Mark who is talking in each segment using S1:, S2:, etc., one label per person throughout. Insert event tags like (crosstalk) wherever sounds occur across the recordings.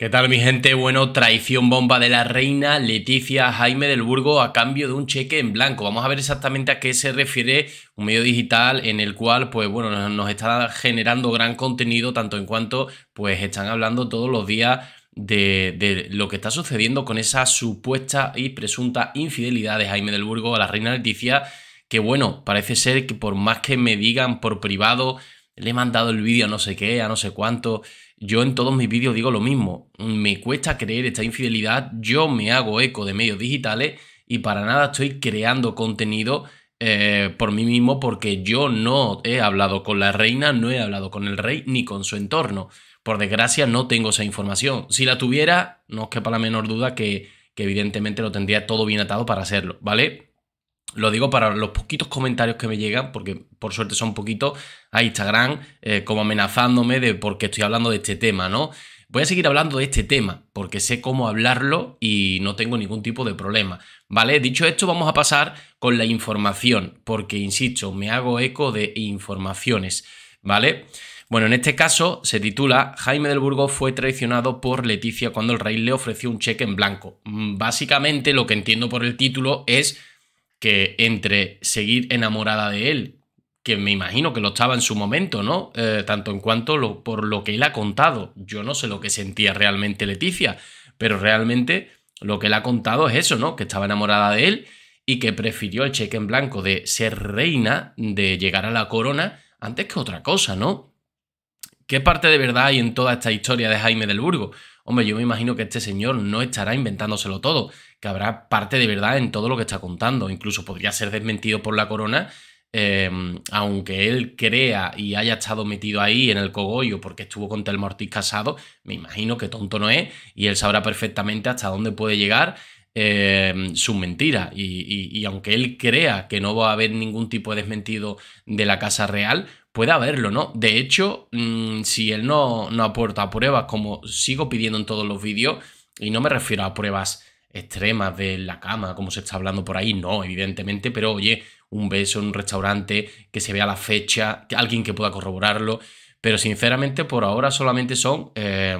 S1: ¿Qué tal mi gente? Bueno, traición bomba de la reina Leticia Jaime del Burgo a cambio de un cheque en blanco. Vamos a ver exactamente a qué se refiere un medio digital en el cual, pues bueno, nos está generando gran contenido, tanto en cuanto, pues están hablando todos los días de, de, lo que está sucediendo con esa supuesta y presunta infidelidad de Jaime del Burgo a la reina Leticia, que bueno, parece ser que por más que me digan por privado, le he mandado el vídeo a no sé qué, a no sé cuánto, yo en todos mis vídeos digo lo mismo, me cuesta creer esta infidelidad, yo me hago eco de medios digitales y para nada estoy creando contenido eh, por mí mismo porque yo no he hablado con la reina, no he hablado con el rey ni con su entorno. Por desgracia no tengo esa información. Si la tuviera, no os quepa la menor duda que, que evidentemente lo tendría todo bien atado para hacerlo, ¿vale? Lo digo para los poquitos comentarios que me llegan, porque por suerte son poquitos, a Instagram, eh, como amenazándome de por qué estoy hablando de este tema, ¿no? Voy a seguir hablando de este tema, porque sé cómo hablarlo y no tengo ningún tipo de problema, ¿vale? Dicho esto, vamos a pasar con la información, porque, insisto, me hago eco de informaciones, ¿vale? Bueno, en este caso se titula Jaime del Burgo fue traicionado por Leticia cuando el rey le ofreció un cheque en blanco. Mm, básicamente lo que entiendo por el título es que entre seguir enamorada de él, que me imagino que lo estaba en su momento, ¿no? Eh, tanto en cuanto lo, por lo que él ha contado. Yo no sé lo que sentía realmente Leticia, pero realmente lo que él ha contado es eso, ¿no? Que estaba enamorada de él y que prefirió el cheque en blanco de ser reina, de llegar a la corona, antes que otra cosa, ¿no? ¿Qué parte de verdad hay en toda esta historia de Jaime del Burgo? Hombre, yo me imagino que este señor no estará inventándoselo todo, que habrá parte de verdad en todo lo que está contando. Incluso podría ser desmentido por la corona, eh, aunque él crea y haya estado metido ahí en el cogollo porque estuvo con Telmo Ortiz casado, me imagino que tonto no es y él sabrá perfectamente hasta dónde puede llegar eh, sus mentiras. Y, aunque él crea que no va a haber ningún tipo de desmentido de la Casa Real, puede haberlo, ¿no? De hecho, mmm, si él no, no aporta pruebas, como sigo pidiendo en todos los vídeos, y no me refiero a pruebas extremas de la cama, como se está hablando por ahí, no, evidentemente, pero oye, un beso en un restaurante, que se vea la fecha, alguien que pueda corroborarlo, pero sinceramente por ahora solamente son... Eh,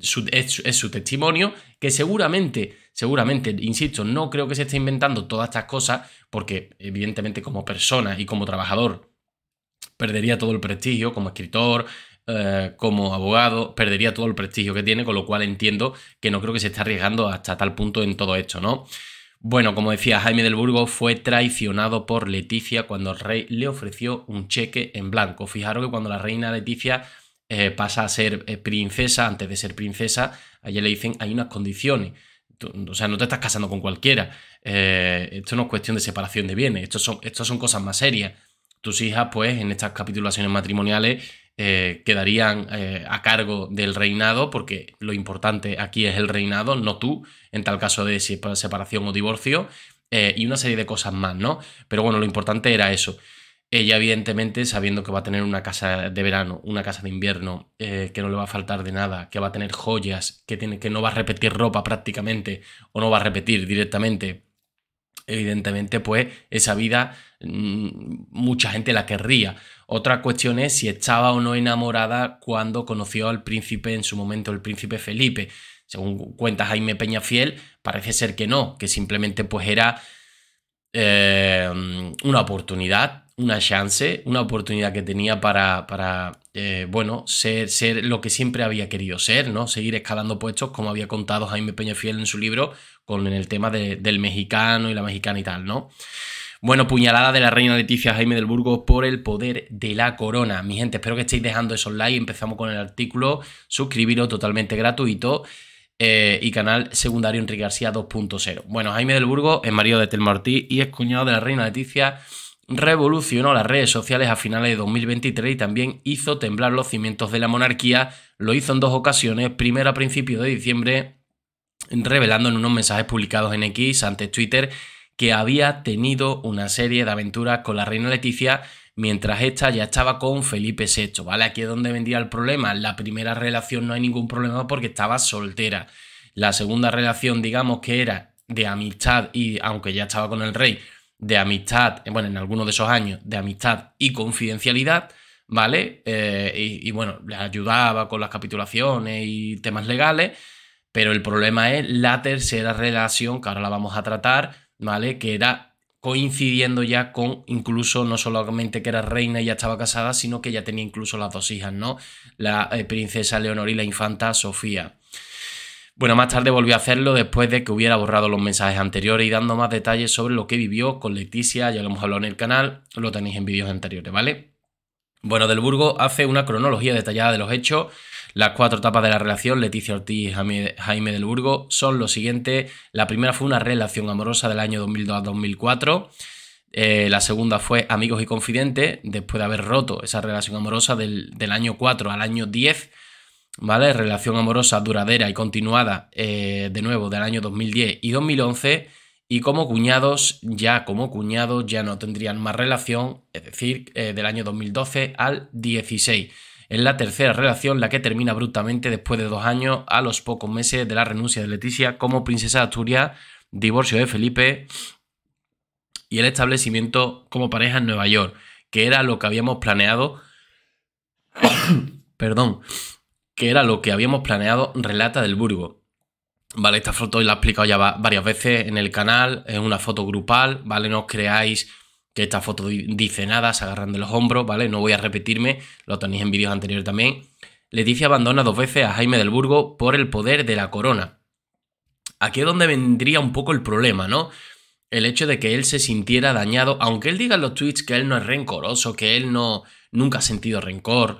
S1: es, su testimonio, que seguramente, seguramente, insisto, no creo que se esté inventando todas estas cosas, porque evidentemente como persona y como trabajador perdería todo el prestigio como escritor, eh, como abogado, perdería todo el prestigio que tiene, con lo cual entiendo que no creo que se esté arriesgando hasta tal punto en todo esto, ¿no? Bueno, como decía, Jaime del Burgo fue traicionado por Leticia cuando el rey le ofreció un cheque en blanco. Fijaros que cuando la reina Leticia eh, pasa a ser eh, princesa, antes de ser princesa, a le dicen hay unas condiciones. O sea, no te estás casando con cualquiera. Eh, esto no es cuestión de separación de bienes. Esto son, esto son cosas más serias tus hijas, pues, en estas capitulaciones matrimoniales quedarían a cargo del reinado, porque lo importante aquí es el reinado, no tú, en tal caso de separación o divorcio, y una serie de cosas más, ¿no? Pero bueno, lo importante era eso. Ella, evidentemente, sabiendo que va a tener una casa de verano, una casa de invierno, que no le va a faltar de nada, que va a tener joyas, que, tiene, que no va a repetir ropa prácticamente, o no va a repetir directamente, evidentemente, pues esa vida mm, mucha gente la querría. Otra cuestión es si estaba o no enamorada cuando conoció al príncipe en su momento, el príncipe Felipe. Según cuenta Jaime Peñafiel, parece ser que no, que simplemente pues era eh, una oportunidad, una chance, una oportunidad que tenía para, para eh, bueno, ser, ser lo que siempre había querido ser, ¿no? Seguir escalando puestos, como había contado Jaime Peñafiel en su libro, con el tema de, del mexicano y la mexicana y tal, ¿no? Bueno, puñalada de la reina Leticia Jaime del Burgo por el poder de la corona. Mi gente, espero que estéis dejando esos likes. Empezamos con el artículo. Suscribiros totalmente gratuito. Eh, y canal secundario Enrique García 2.0. Bueno, Jaime del Burgo es marido de Telmartí y es cuñado de la reina Leticia. Revolucionó las redes sociales a finales de 2023 y también hizo temblar los cimientos de la monarquía. Lo hizo en dos ocasiones, primero a principios de diciembre, revelando en unos mensajes publicados en X, ante Twitter, que había tenido una serie de aventuras con la reina Leticia mientras esta ya estaba con Felipe VI, ¿vale? Aquí es donde vendría el problema. La primera relación no hay ningún problema porque estaba soltera. La segunda relación, digamos que era de amistad y, aunque ya estaba con el rey, de amistad, bueno, en algunos de esos años, de amistad y confidencialidad, ¿vale? Eh, y, bueno, les ayudaba con las capitulaciones y temas legales, pero el problema es la tercera relación, que ahora la vamos a tratar, ¿vale? Que era coincidiendo ya con incluso no solamente que era reina y ya estaba casada, sino que ya tenía incluso las dos hijas, ¿no? La eh, princesa Leonor y la infanta Sofía. Bueno, más tarde volvió a hacerlo después de que hubiera borrado los mensajes anteriores y dando más detalles sobre lo que vivió con Leticia, ya lo hemos hablado en el canal, lo tenéis en vídeos anteriores, ¿vale? Bueno, Del Burgo hace una cronología detallada de los hechos las cuatro etapas de la relación, Leticia Ortiz y Jaime del Burgo, son lo siguiente. La primera fue una relación amorosa del año 2002 a 2004. Eh, la segunda fue amigos y confidentes, después de haber roto esa relación amorosa del, año 4 al año 10. ¿Vale? Relación amorosa duradera y continuada eh, de nuevo del año 2010 y 2011. Y como cuñados, ya como cuñados, ya no tendrían más relación, es decir, eh, del año 2012 al 16. Es la tercera relación la que termina abruptamente después de dos años a los pocos meses de la renuncia de Leticia como princesa de Asturias, divorcio de Felipe y el establecimiento como pareja en Nueva York, que era lo que habíamos planeado. (coughs) Perdón, que era lo que habíamos planeado, relata del Burgo. Vale, esta foto la he explicado ya varias veces en el canal, es una foto grupal, ¿vale? No os creáis que esta foto dice nada, se agarran de los hombros, ¿vale? No voy a repetirme, lo tenéis en vídeos anteriores también. Leticia abandona dos veces a Jaime del Burgo por el poder de la corona. Aquí es donde vendría un poco el problema, ¿no? El hecho de que él se sintiera dañado, aunque él diga en los tweets que él no es rencoroso, que él no nunca ha sentido rencor.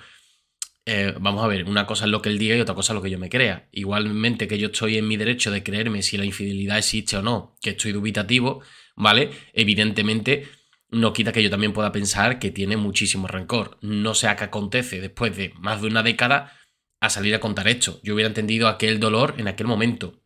S1: Eh, vamos a ver, una cosa es lo que él diga y otra cosa es lo que yo me crea. Igualmente que yo estoy en mi derecho de creerme si la infidelidad existe o no, que estoy dubitativo, ¿vale? Evidentemente no quita que yo también pueda pensar que tiene muchísimo rencor. No sé a qué acontece después de más de una década a salir a contar esto. Yo hubiera entendido aquel dolor en aquel momento.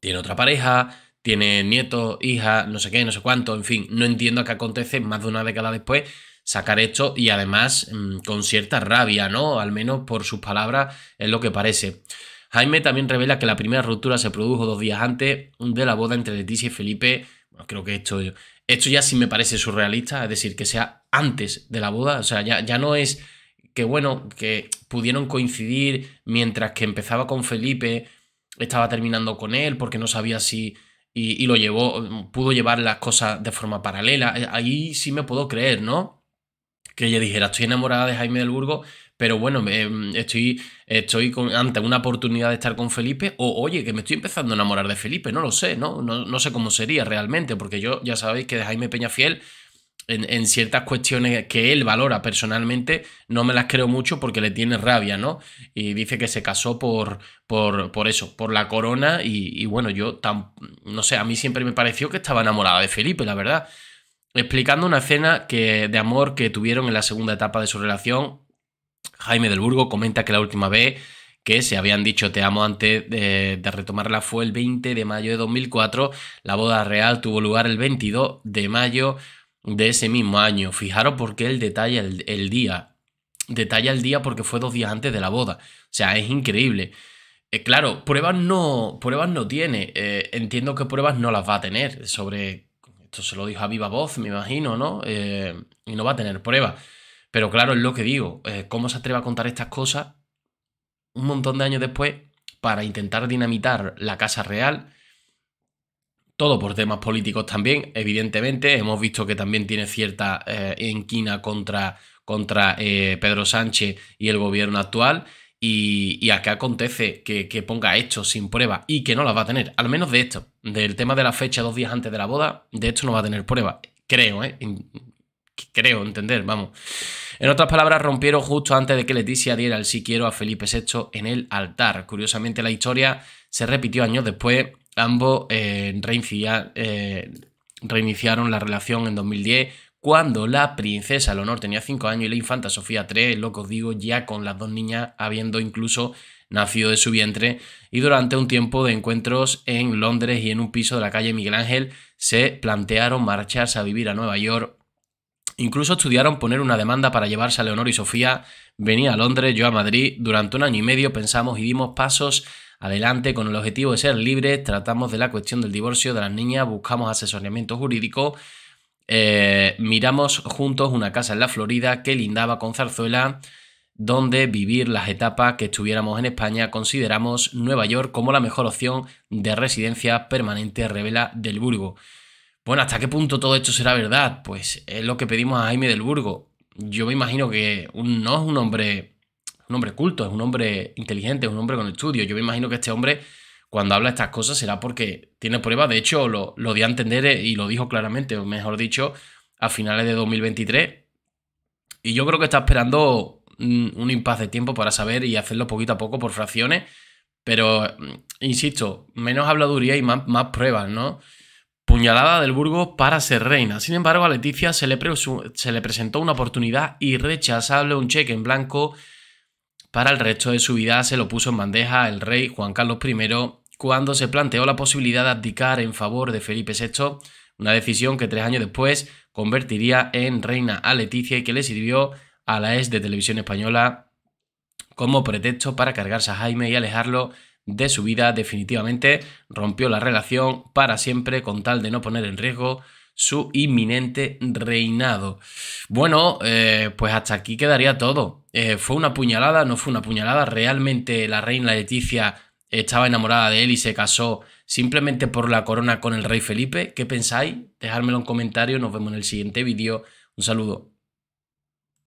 S1: Tiene otra pareja, tiene nietos, hija, no sé qué, no sé cuánto, en fin, no entiendo a qué acontece más de una década después sacar esto y además mm, con cierta rabia, ¿no? Al menos por sus palabras es lo que parece. Jaime también revela que la primera ruptura se produjo dos días antes de la boda entre Leticia y Felipe. Bueno, creo que esto esto ya sí me parece surrealista, es decir, que sea antes de la boda, o sea, ya, ya no es que, bueno, que pudieron coincidir mientras que empezaba con Felipe, estaba terminando con él porque no sabía si... Y, lo llevó, pudo llevar las cosas de forma paralela. Ahí sí me puedo creer, ¿no? Que ella dijera, estoy enamorada de Jaime del Burgo, pero bueno, estoy, estoy ante una oportunidad de estar con Felipe, o oye, que me estoy empezando a enamorar de Felipe, no lo sé, ¿no? No, sé cómo sería realmente, porque yo ya sabéis que de Jaime Peñafiel, en, en, ciertas cuestiones que él valora personalmente, no me las creo mucho porque le tiene rabia, ¿no? Y dice que se casó por, por, por eso, por la corona, y, bueno, yo tan, no sé, a mí siempre me pareció que estaba enamorada de Felipe, la verdad explicando una escena que, de amor que tuvieron en la segunda etapa de su relación Jaime del Burgo comenta que la última vez que se habían dicho te amo antes de, retomarla fue el 20 de mayo de 2004. La boda real tuvo lugar el 22 de mayo de ese mismo año. Fijaros por qué él detalla el, día. Detalla el día porque fue dos días antes de la boda. O sea, es increíble. Eh, claro, pruebas no, pruebas no tiene. Eh, entiendo que pruebas no las va a tener sobre... Esto se lo dijo a viva voz, me imagino, ¿no? Eh, y no va a tener pruebas. Pero claro, es lo que digo, eh, ¿cómo se atreve a contar estas cosas un montón de años después para intentar dinamitar la Casa Real? Todo por temas políticos también, evidentemente. Hemos visto que también tiene cierta eh, enquina contra, contra eh, Pedro Sánchez y el gobierno actual. Y, a qué acontece que, ponga esto sin prueba y que no las va a tener. Al menos de esto, del tema de la fecha dos días antes de la boda, de esto no va a tener prueba. Creo, ¿eh? creo entender, vamos. En otras palabras, rompieron justo antes de que Leticia diera el sí quiero a Felipe VI en el altar. Curiosamente, la historia se repitió años después. Ambos eh, eh, reiniciaron la relación en 2010 cuando la princesa Leonor tenía 5 años y la infanta Sofía 3, lo que os digo, ya con las dos niñas habiendo incluso nacido de su vientre, y durante un tiempo de encuentros en Londres y en un piso de la calle Miguel Ángel se plantearon marcharse a vivir a Nueva York Incluso estudiaron poner una demanda para llevarse a Leonor y Sofía. Venía a Londres, yo a Madrid. Durante un año y medio pensamos y dimos pasos adelante con el objetivo de ser libres. Tratamos de la cuestión del divorcio de las niñas, buscamos asesoramiento jurídico. Eh, miramos juntos una casa en la Florida que lindaba con Zarzuela, donde vivir las etapas que estuviéramos en España. Consideramos Nueva York como la mejor opción de residencia permanente, revela del Burgo. Bueno, ¿hasta qué punto todo esto será verdad? Pues es lo que pedimos a Jaime del Burgo. Yo me imagino que no es un hombre, un hombre culto, es un hombre inteligente, es un hombre con estudio. Yo me imagino que este hombre, cuando habla estas cosas, será porque tiene pruebas. De hecho, lo, lo dio a entender eh, y lo dijo claramente, o mejor dicho, a finales de 2023. Y yo creo que está esperando un, un impasse de tiempo para saber y hacerlo poquito a poco por fracciones. Pero, mm, insisto, menos habladuría y más, más pruebas, ¿no? puñalada del Burgos para ser reina. Sin embargo, a Leticia se le, se le presentó una oportunidad irrechazable, un cheque en blanco para el resto de su vida. Se lo puso en bandeja el rey Juan Carlos I cuando se planteó la posibilidad de abdicar en favor de Felipe VI, una decisión que tres años después convertiría en reina a Leticia y que le sirvió a la ex de televisión española como pretexto para cargarse a Jaime y alejarlo de su vida definitivamente rompió la relación para siempre con tal de no poner en riesgo su inminente reinado. Bueno, eh, pues hasta aquí quedaría todo. Eh, ¿Fue una puñalada? ¿No fue una puñalada? ¿Realmente la reina Leticia estaba enamorada de él y se casó simplemente por la corona con el rey Felipe? ¿Qué pensáis? Dejármelo en comentarios, nos vemos en el siguiente vídeo. Un saludo.